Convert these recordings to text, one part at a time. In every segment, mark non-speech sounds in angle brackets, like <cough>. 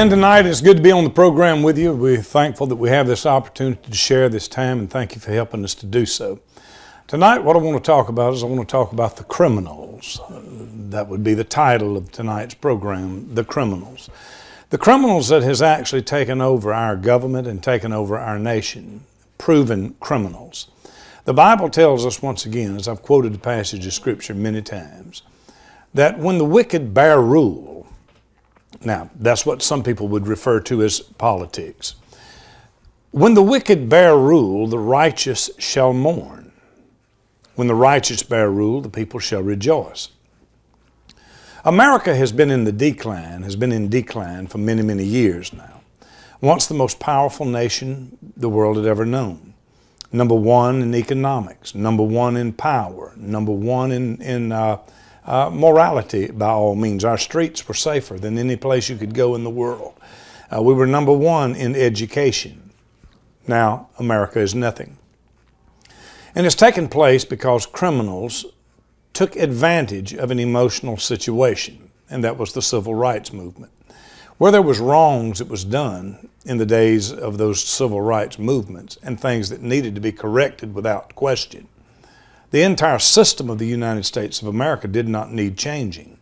again tonight. It's good to be on the program with you. We're thankful that we have this opportunity to share this time, and thank you for helping us to do so. Tonight, what I want to talk about is I want to talk about the criminals. Uh, that would be the title of tonight's program, The Criminals. The criminals that has actually taken over our government and taken over our nation, proven criminals. The Bible tells us once again, as I've quoted the passage of Scripture many times, that when the wicked bear rule, now that's what some people would refer to as politics. When the wicked bear rule, the righteous shall mourn. When the righteous bear rule, the people shall rejoice. America has been in the decline, has been in decline for many, many years now. Once the most powerful nation the world had ever known number one in economics, number one in power, number one in, in uh, uh, morality by all means. Our streets were safer than any place you could go in the world. Uh, we were number one in education. Now, America is nothing. And it's taken place because criminals took advantage of an emotional situation, and that was the civil rights movement. Where there was wrongs that was done in the days of those civil rights movements and things that needed to be corrected without question. The entire system of the United States of America did not need changing.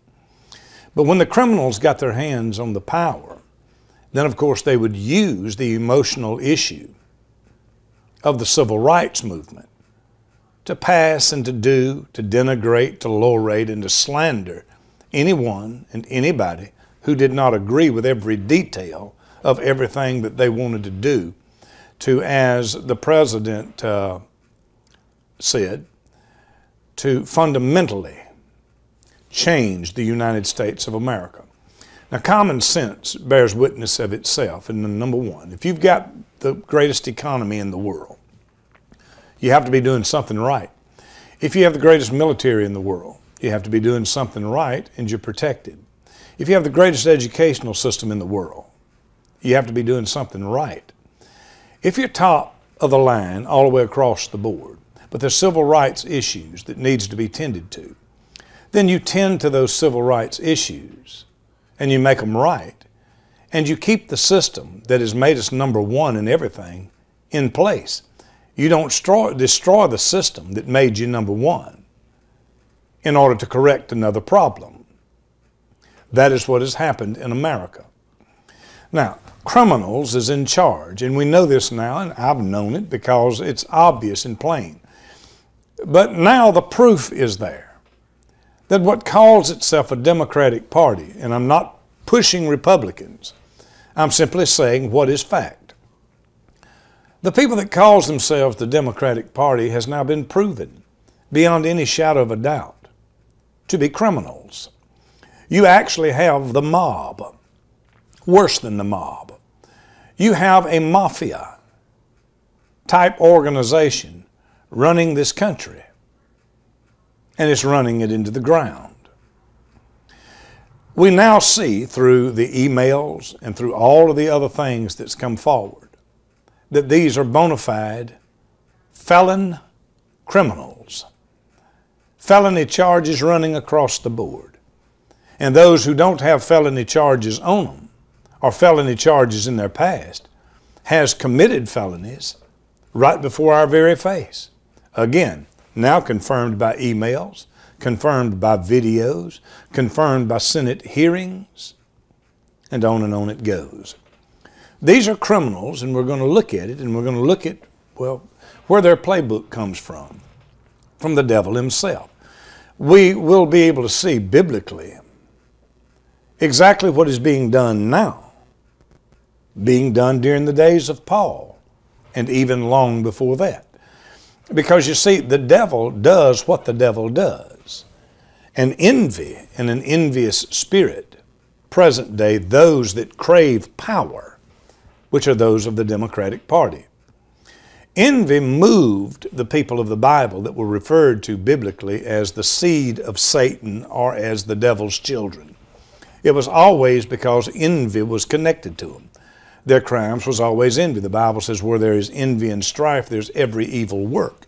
But when the criminals got their hands on the power, then of course they would use the emotional issue of the civil rights movement to pass and to do, to denigrate, to lorate, and to slander anyone and anybody who did not agree with every detail of everything that they wanted to do, to, as the president uh, said, to fundamentally change the United States of America. Now, common sense bears witness of itself. And number one, if you've got the greatest economy in the world, you have to be doing something right. If you have the greatest military in the world, you have to be doing something right and you're protected. If you have the greatest educational system in the world, you have to be doing something right. If you're top of the line all the way across the board, but there's civil rights issues that needs to be tended to, then you tend to those civil rights issues and you make them right. And you keep the system that has made us number one in everything in place. You don't destroy, destroy the system that made you number one in order to correct another problem. That is what has happened in America. Now, criminals is in charge, and we know this now, and I've known it because it's obvious and plain. But now the proof is there that what calls itself a Democratic Party, and I'm not pushing Republicans, I'm simply saying what is fact. The people that calls themselves the Democratic Party has now been proven, beyond any shadow of a doubt, to be criminals you actually have the mob, worse than the mob. You have a mafia type organization running this country, and it's running it into the ground. We now see through the emails and through all of the other things that's come forward that these are bona fide felon criminals. Felony charges running across the board. And those who don't have felony charges on them or felony charges in their past has committed felonies right before our very face. Again, now confirmed by emails, confirmed by videos, confirmed by Senate hearings, and on and on it goes. These are criminals, and we're going to look at it, and we're going to look at, well, where their playbook comes from, from the devil himself. We will be able to see biblically exactly what is being done now, being done during the days of Paul, and even long before that. Because you see, the devil does what the devil does. An envy and an envious spirit, present day, those that crave power, which are those of the Democratic Party. Envy moved the people of the Bible that were referred to biblically as the seed of Satan or as the devil's children. It was always because envy was connected to them. Their crimes was always envy. The Bible says, where there is envy and strife, there's every evil work.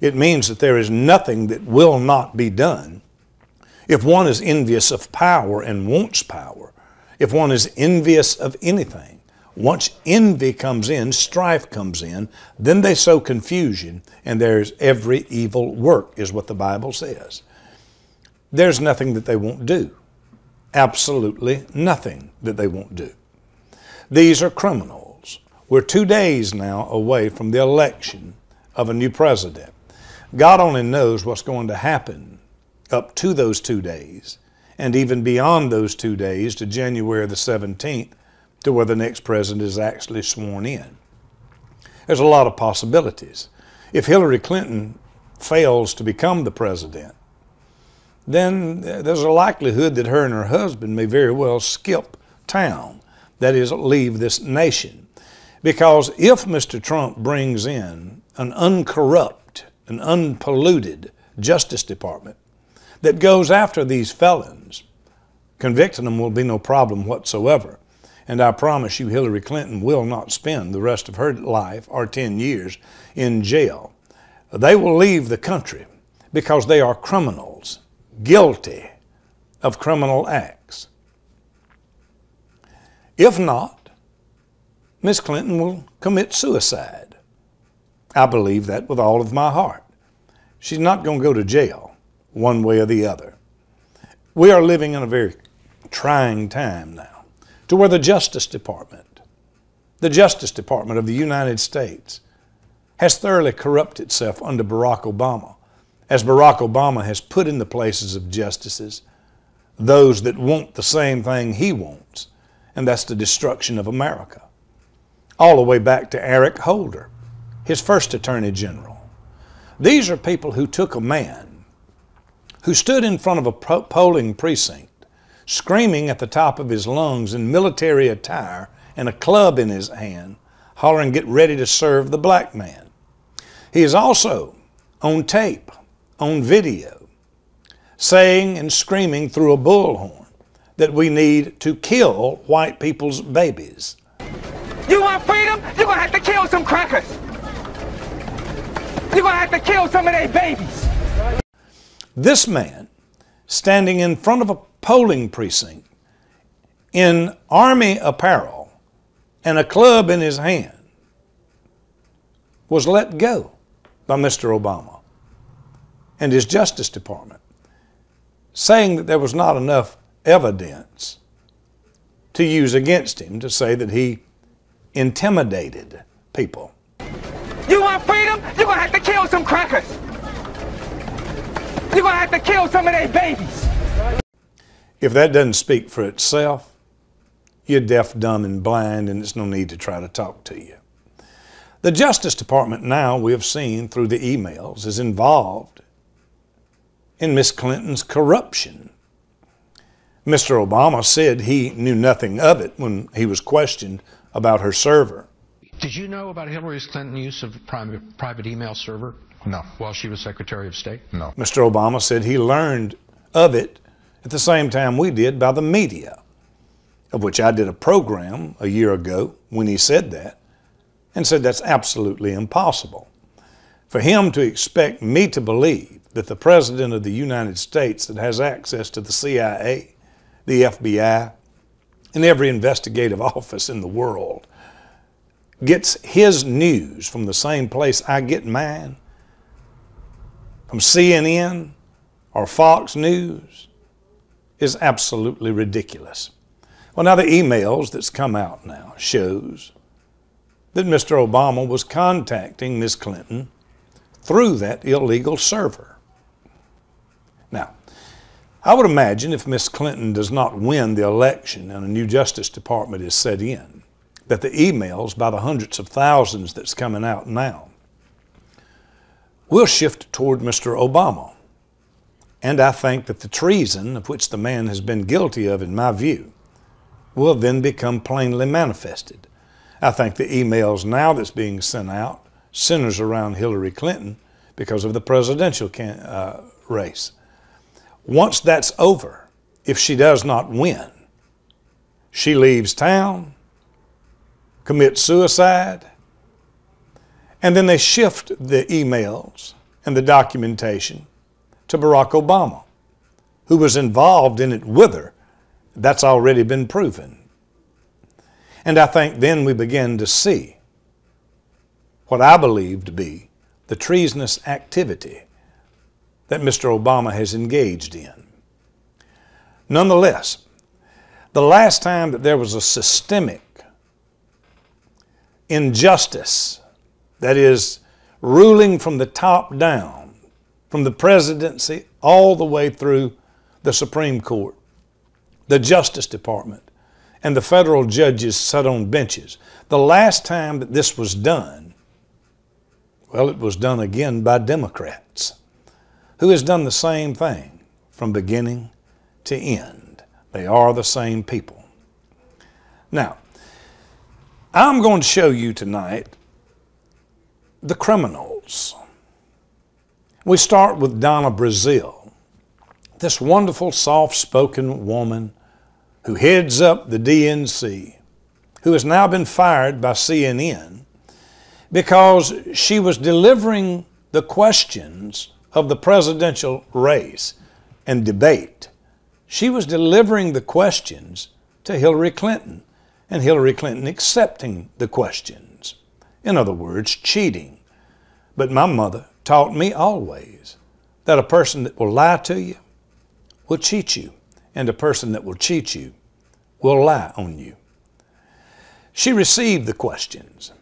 It means that there is nothing that will not be done. If one is envious of power and wants power, if one is envious of anything. Once envy comes in, strife comes in, then they sow confusion, and there's every evil work, is what the Bible says. There's nothing that they won't do. Absolutely nothing that they won't do. These are criminals. We're two days now away from the election of a new president. God only knows what's going to happen up to those two days and even beyond those two days to January the 17th to where the next president is actually sworn in. There's a lot of possibilities. If Hillary Clinton fails to become the president, then there's a likelihood that her and her husband may very well skip town, that is, leave this nation. Because if Mr. Trump brings in an uncorrupt, an unpolluted Justice Department that goes after these felons, convicting them will be no problem whatsoever. And I promise you, Hillary Clinton will not spend the rest of her life or 10 years in jail. They will leave the country because they are criminals, guilty of criminal acts. If not, Miss Clinton will commit suicide. I believe that with all of my heart. She's not going to go to jail one way or the other. We are living in a very trying time now to where the Justice Department, the Justice Department of the United States, has thoroughly corrupted itself under Barack Obama, as Barack Obama has put in the places of justices those that want the same thing he wants, and that's the destruction of America. All the way back to Eric Holder, his first Attorney General. These are people who took a man who stood in front of a polling precinct, screaming at the top of his lungs in military attire and a club in his hand, hollering, Get ready to serve the black man. He is also on tape, on video, saying and screaming through a bullhorn that we need to kill white people's babies. You want freedom? You're gonna have to kill some crackers. You're gonna have to kill some of their babies. This man, standing in front of a polling precinct in army apparel and a club in his hand, was let go by Mr. Obama and his Justice Department, saying that there was not enough evidence to use against him to say that he intimidated people. You want freedom? You're gonna have to kill some crackers. You're gonna have to kill some of their babies. If that doesn't speak for itself, you're deaf, dumb, and blind, and it's no need to try to talk to you. The Justice Department now, we have seen through the emails, is involved in Miss Clinton's corruption. Mr. Obama said he knew nothing of it when he was questioned about her server. Did you know about Hillary Clinton's use of private, private email server? No. While she was Secretary of State? No. Mr. Obama said he learned of it at the same time we did by the media, of which I did a program a year ago when he said that and said that's absolutely impossible. For him to expect me to believe that the President of the United States that has access to the CIA, the FBI, and every investigative <laughs> office in the world gets his news from the same place I get mine, from CNN or Fox News, is absolutely ridiculous. Well, now the emails that's come out now shows that Mr. Obama was contacting Ms. Clinton through that illegal server. Now, I would imagine if Ms. Clinton does not win the election and a new Justice Department is set in, that the emails by the hundreds of thousands that's coming out now will shift toward Mr. Obama. And I think that the treason of which the man has been guilty of, in my view, will then become plainly manifested. I think the emails now that's being sent out centers around Hillary Clinton because of the presidential can, uh, race. Once that's over, if she does not win, she leaves town, commits suicide, and then they shift the emails and the documentation to Barack Obama, who was involved in it with her. That's already been proven. And I think then we begin to see what I believe to be the treasonous activity that Mr. Obama has engaged in. Nonetheless, the last time that there was a systemic injustice, that is, ruling from the top down, from the presidency all the way through the Supreme Court, the Justice Department, and the federal judges sat on benches. The last time that this was done, well, it was done again by Democrats, who has done the same thing from beginning to end. They are the same people. Now, I'm going to show you tonight the criminals. We start with Donna Brazile, this wonderful, soft spoken woman who heads up the DNC, who has now been fired by CNN because she was delivering the questions of the presidential race and debate. She was delivering the questions to Hillary Clinton and Hillary Clinton accepting the questions. In other words, cheating. But my mother taught me always that a person that will lie to you will cheat you, and a person that will cheat you will lie on you. She received the questions.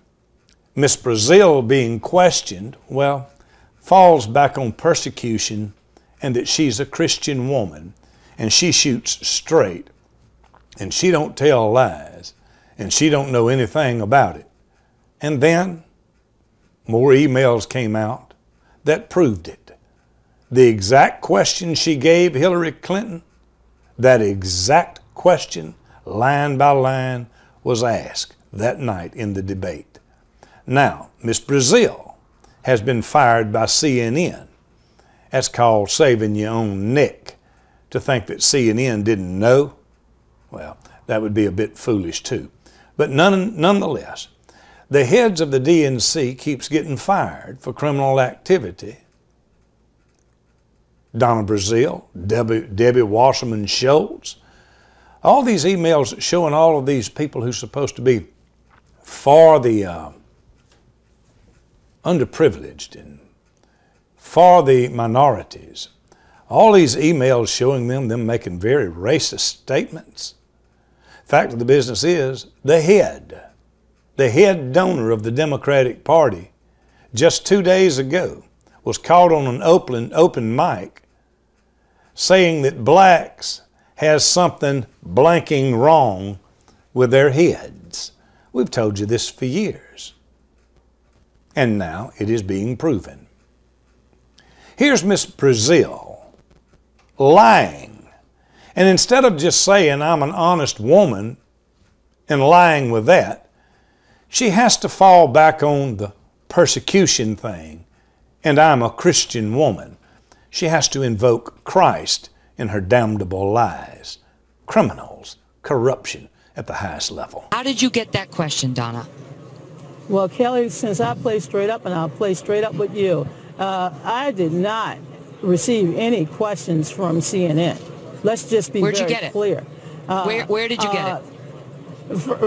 Miss Brazile being questioned, well, falls back on persecution and that she's a Christian woman and she shoots straight and she don't tell lies and she don't know anything about it. And then more emails came out that proved it. The exact question she gave Hillary Clinton, that exact question, line by line, was asked that night in the debate. Now, Miss Brazile has been fired by CNN. That's called saving your own neck. To think that CNN didn't know, well, that would be a bit foolish too. But none, nonetheless, the heads of the DNC keeps getting fired for criminal activity. Donna Brazile, Debbie, Debbie Wasserman Schultz, all these emails showing all of these people who's supposed to be for the uh, underprivileged and for the minorities. All these emails showing them them making very racist statements. Fact of the business is, the head, the head donor of the Democratic Party, just two days ago, was caught on an open, open mic saying that blacks has something blanking wrong with their heads. We've told you this for years. And now it is being proven. Here's Miss Brazile lying and instead of just saying, I'm an honest woman and lying with that, she has to fall back on the persecution thing and I'm a Christian woman. She has to invoke Christ in her damnable lies. Criminals, corruption at the highest level. How did you get that question, Donna? Well, Kelly, since I play straight up and I'll play straight up with you, uh, I did not receive any questions from CNN. Let's just be Where'd very you get it? clear. Uh, where, where did you get uh, it?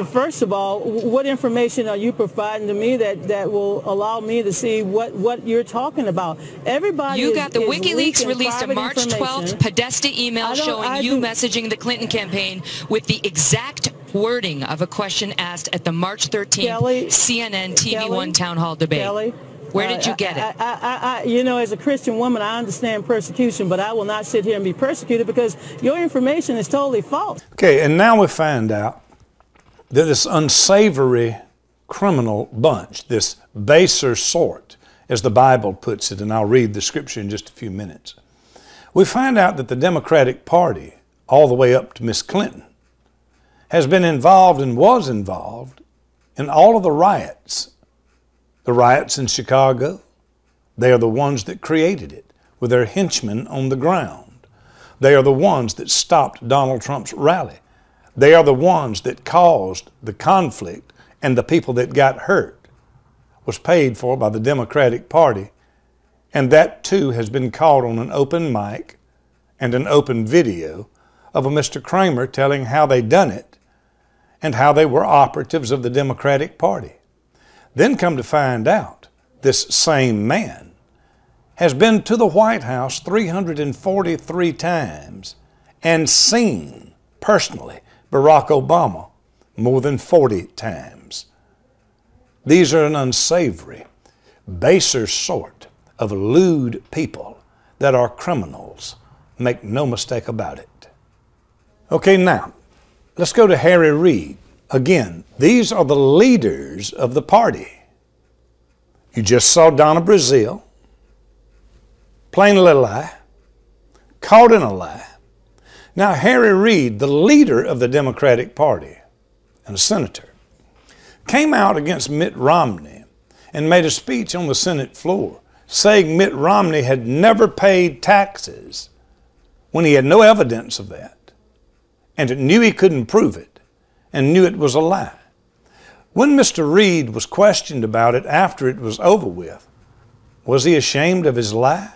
First of all, what information are you providing to me that, that will allow me to see what, what you're talking about? Everybody You is, got the is WikiLeaks released a March 12th. Podesta email showing I you do- messaging the Clinton campaign with the exact wording of a question asked at the March 13th Kelly- CNN TV1 Kelly- town hall debate. Kelly, Where did you get I, it? I, I, I, you know, as a Christian woman, I understand persecution, but I will not sit here and be persecuted because your information is totally false. Okay, and now we find out that this unsavory criminal bunch, this baser sort, as the Bible puts it, and I'll read the scripture in just a few minutes, we find out that the Democratic Party, all the way up to Miss Clinton, has been involved and was involved in all of the riots. The riots in Chicago, they are the ones that created it with their henchmen on the ground. They are the ones that stopped Donald Trump's rally. They are the ones that caused the conflict and the people that got hurt was paid for by the Democratic Party. And that too has been caught on an open mic and an open video of a Mr. Kramer telling how they done it and how they were operatives of the Democratic Party. Then come to find out, this same man has been to the White House 343 times and seen personally Barack Obama more than 40 times. These are an unsavory, baser sort of lewd people that are criminals. Make no mistake about it. Okay, now, let's go to Harry Reid. Again, these are the leaders of the party. You just saw Donna Brazile, plain little lie, caught in a lie. Now, Harry Reid, the leader of the Democratic Party and a senator, came out against Mitt Romney and made a speech on the Senate floor saying Mitt Romney had never paid taxes when he had no evidence of that and knew he couldn't prove it and knew it was a lie. When Mr. Reid was questioned about it after it was over with, was he ashamed of his lie?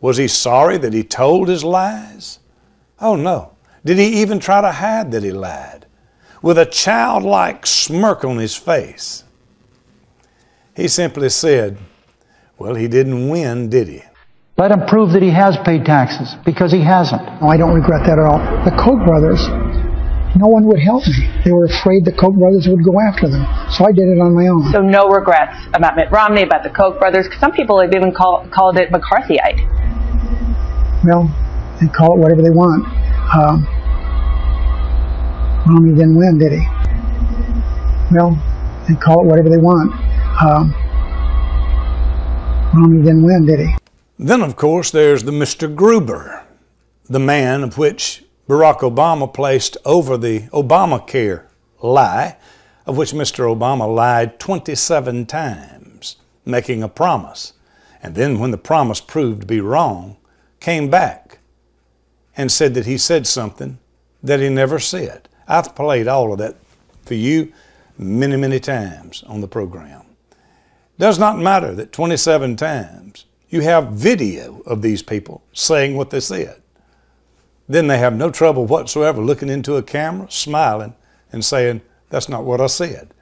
Was he sorry that he told his lies? Oh no. Did he even try to hide that he lied? With a childlike smirk on his face, he simply said, Well, he didn't win, did he? Let him prove that he has paid taxes, because he hasn't. No, I don't regret that at all. The Koch brothers, no one would help me. They were afraid the Koch brothers would go after them. So I did it on my own. So no regrets about Mitt Romney, about the Koch brothers. Some people have even call, called it McCarthyite. Well, they call it whatever they want. Um, Romney didn't win, did he? Well, they call it whatever they want. Um, Romney didn't win, did he? Then, of course, there's the Mr. Gruber, the man of which Barack Obama placed over the Obamacare lie, of which Mr. Obama lied 27 times, making a promise. And then, when the promise proved to be wrong, came back and said that he said something that he never said. I've played all of that for you many, many times on the program. Does not matter that 27 times you have video of these people saying what they said. Then they have no trouble whatsoever looking into a camera, smiling, and saying, That's not what I said.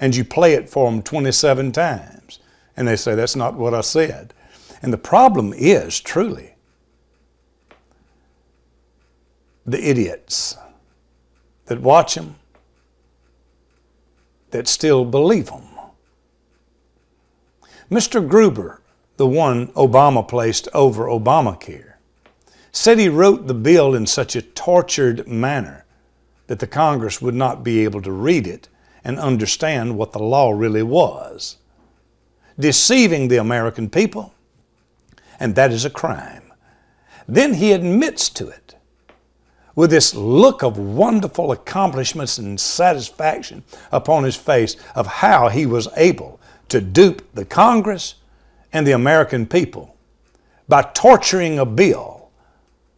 And you play it for them 27 times, and they say, That's not what I said. And the problem is, truly, the idiots that watch them, that still believe them. Mr. Gruber, the one Obama placed over Obamacare, said he wrote the bill in such a tortured manner that the Congress would not be able to read it and understand what the law really was, deceiving the American people, and that is a crime. Then he admits to it with this look of wonderful accomplishments and satisfaction upon his face of how he was able to dupe the Congress and the American people by torturing a bill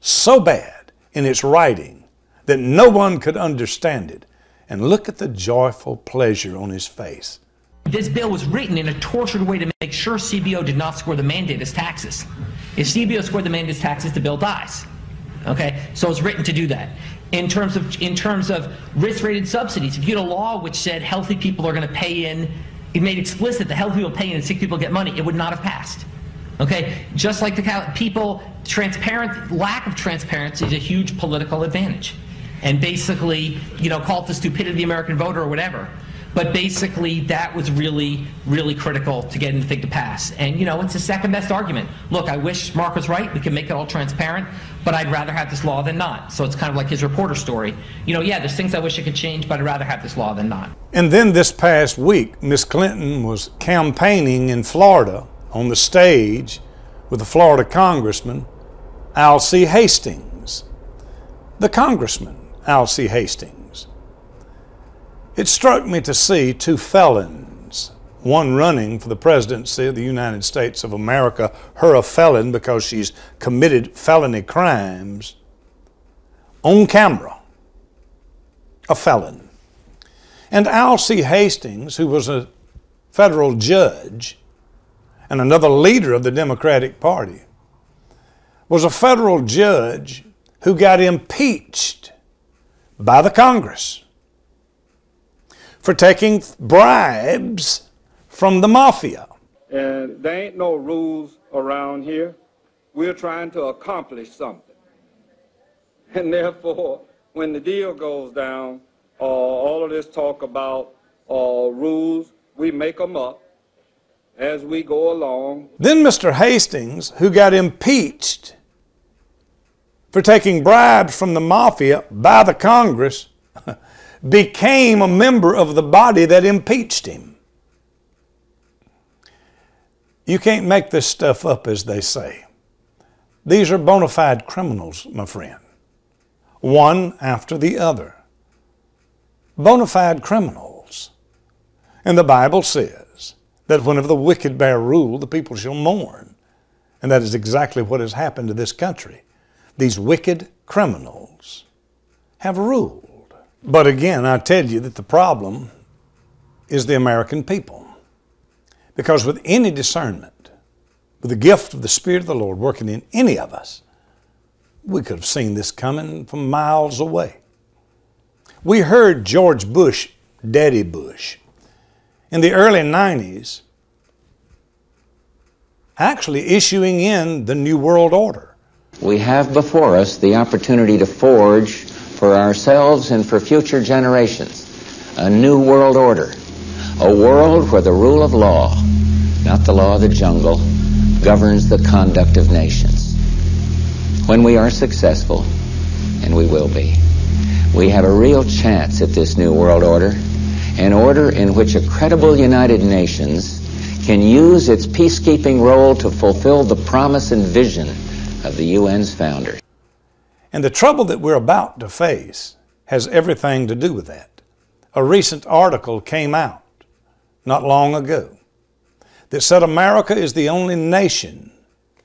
so bad in its writing that no one could understand it. And look at the joyful pleasure on his face. This bill was written in a tortured way to make sure CBO did not score the mandate as taxes. If CBO scored the mandate as taxes, the bill dies. Okay, so it's written to do that. In terms of in terms of risk-rated subsidies, if you had a law which said healthy people are going to pay in, it made explicit that healthy people pay and sick people get money, it would not have passed. Okay, just like the people, transparent lack of transparency is a huge political advantage, and basically, you know, call it the stupidity of the American voter or whatever. But basically, that was really, really critical to getting the thing to pass. And, you know, it's the second best argument. Look, I wish Mark was right. We can make it all transparent, but I'd rather have this law than not. So it's kind of like his reporter story. You know, yeah, there's things I wish I could change, but I'd rather have this law than not. And then this past week, Miss Clinton was campaigning in Florida on the stage with the Florida congressman, Alcee Hastings. The congressman, Alcee Hastings. It struck me to see two felons, one running for the presidency of the United States of America, her a felon because she's committed felony crimes, on camera, a felon. And Alcee Hastings, who was a federal judge and another leader of the Democratic Party, was a federal judge who got impeached by the Congress for taking bribes from the mafia. And there ain't no rules around here. We're trying to accomplish something. <laughs> And therefore, when the deal goes down, uh, all of this talk about uh, rules, we make them up as we go along. Then Mr. Hastings, who got impeached for taking bribes from the mafia by the Congress, <laughs> became a member of the body that impeached him. You can't make this stuff up, as they say. These are bona fide criminals, my friend, one after the other. Bona fide criminals. And the Bible says that whenever the wicked bear rule, the people shall mourn. And that is exactly what has happened to this country. These wicked criminals have ruled. But again, I tell you that the problem is the American people. Because with any discernment, with the gift of the Spirit of the Lord working in any of us, we could have seen this coming from miles away. We heard George Bush, Daddy Bush, in the early 90s actually issuing in the New World Order. We have before us the opportunity to forge for ourselves and for future generations a new world order, a world where the rule of law, not the law of the jungle, governs the conduct of nations. When we are successful, and we will be, we have a real chance at this new world order, an order in which a credible United Nations can use its peacekeeping role to fulfill the promise and vision of the UN's founders. And the trouble that we're about to face has everything to do with that. A recent article came out not long ago that said America is the only nation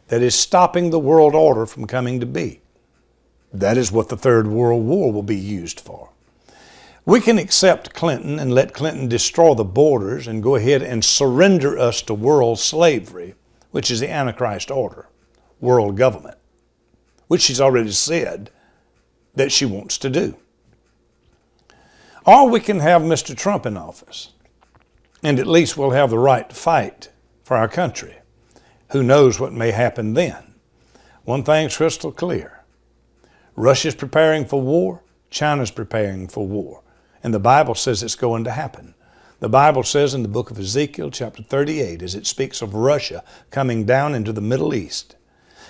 that is stopping the world order from coming to be. That is what the Third World War will be used for. We can accept Clinton and let Clinton destroy the borders and go ahead and surrender us to world slavery, which is the Antichrist order, world government, which she's already said that she wants to do. Or we can have Mr. Trump in office, and at least we'll have the right to fight for our country. Who knows what may happen then? One thing's crystal clear Russia's preparing for war, China's preparing for war. And the Bible says it's going to happen. The Bible says in the book of Ezekiel, chapter 38, as it speaks of Russia coming down into the Middle East.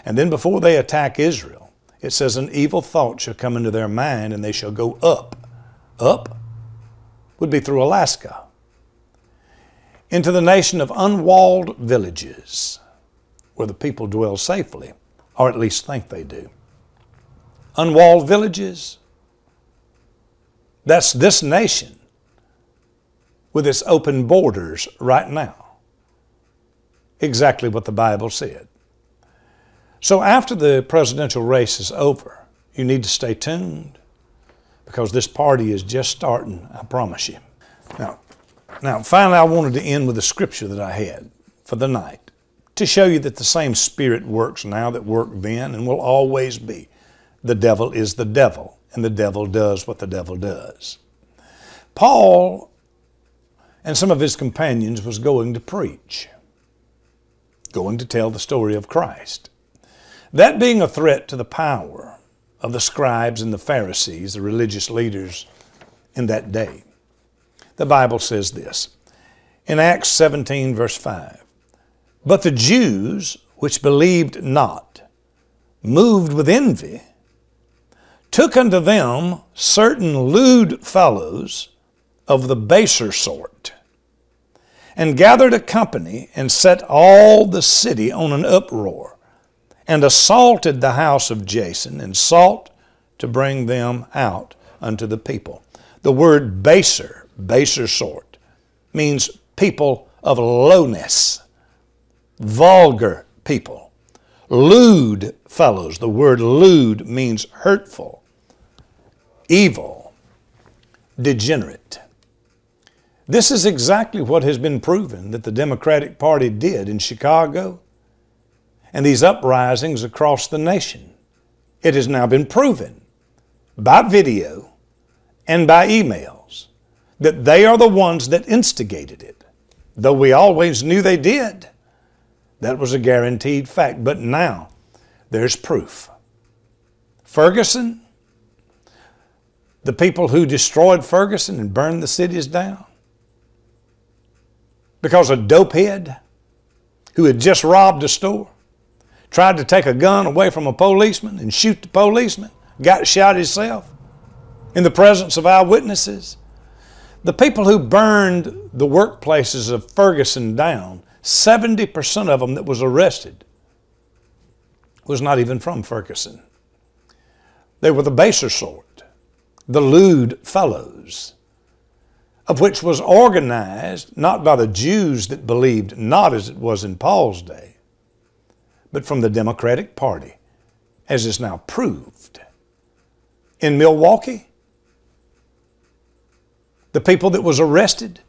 And then before they attack Israel, it says, An evil thought shall come into their mind, and they shall go up. Up would be through Alaska. Into the nation of unwalled villages where the people dwell safely, or at least think they do. Unwalled villages, that's this nation with its open borders right now. Exactly what the Bible said. So after the presidential race is over, you need to stay tuned because this party is just starting, I promise you. Now, now finally I wanted to end with a scripture that I had for the night to show you that the same spirit works now that worked then and will always be. The devil is the devil and the devil does what the devil does. Paul and some of his companions was going to preach, going to tell the story of Christ. That being a threat to the power of the scribes and the Pharisees, the religious leaders in that day. The Bible says this in Acts 17, verse 5 But the Jews which believed not, moved with envy, took unto them certain lewd fellows of the baser sort, and gathered a company and set all the city on an uproar, and assaulted the house of Jason, and sought to bring them out unto the people. The word baser, baser sort, means people of lowness, vulgar people, lewd fellows. The word lewd means hurtful evil, degenerate. This is exactly what has been proven that the Democratic Party did in Chicago and these uprisings across the nation. It has now been proven by video and by emails that they are the ones that instigated it, though we always knew they did. That was a guaranteed fact. But now there's proof. Ferguson, the people who destroyed Ferguson and burned the cities down, because a dopehead who had just robbed a store tried to take a gun away from a policeman and shoot the policeman, got shot himself in the presence of eyewitnesses. The people who burned the workplaces of Ferguson down, 70% of them that was arrested was not even from Ferguson. They were the baser sort, the lewd fellows, of which was organized not by the Jews that believed not as it was in Paul's day, but from the Democratic Party, as is now proved. In Milwaukee, the people that was arrested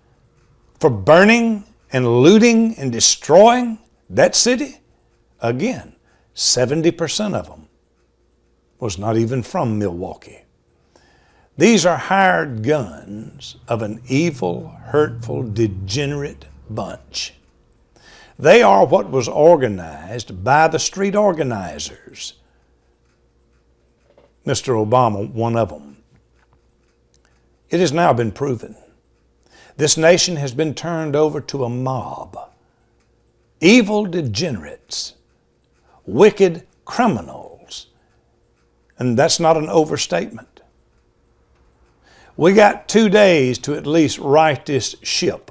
for burning and looting and destroying that city, again, 70% of them was not even from Milwaukee. These are hired guns of an evil, hurtful, degenerate bunch. They are what was organized by the street organizers. Mr. Obama, one of them. It has now been proven. This nation has been turned over to a mob. Evil degenerates, wicked criminals. And that's not an overstatement. We got two days to at least right this ship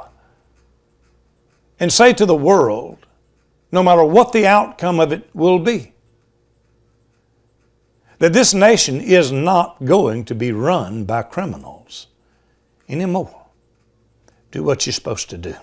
and say to the world, no matter what the outcome of it will be, that this nation is not going to be run by criminals anymore. Do what you're supposed to do.